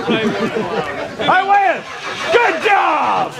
I win! Good job!